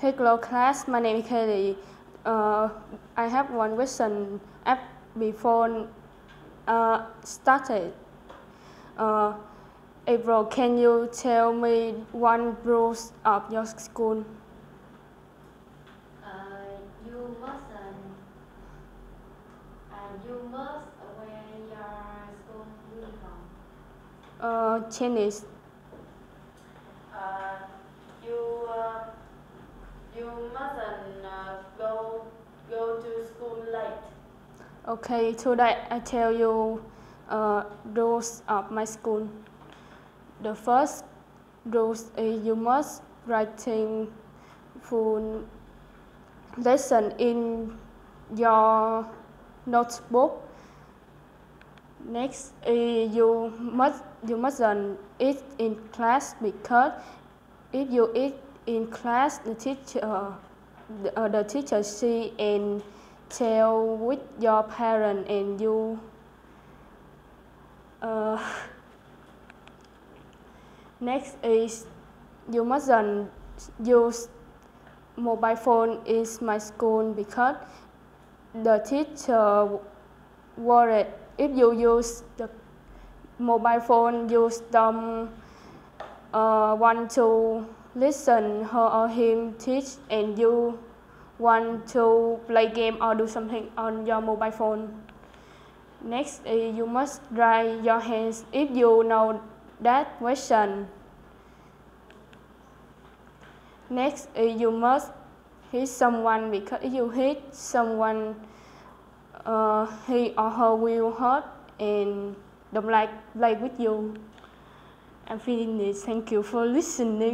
Hello class, my name is Kelly. Uh, I have one question before uh, started. Uh, April, can you tell me one rules of your school? Uh, you mustn't, uh, you must wear your school uniform. Uh, tennis. You mustn't uh, go, go to school late. Okay, today I tell you uh, rules of my school. The first rules is you must writing full lesson in your notebook. Next is you must you mustn't eat in class because if you eat in class, the teacher the, uh, the teacher see and tell with your parent and you uh, next is you mustn't use mobile phone in my school because the teacher worried if you use the mobile phone use them uh, want to listen her or him teach and you want to play game or do something on your mobile phone. Next, eh, you must raise your hands if you know that question. Next, eh, you must hit someone because if you hit someone, uh, he or her will hurt and don't like play with you. I'm feeling this. Thank you for listening.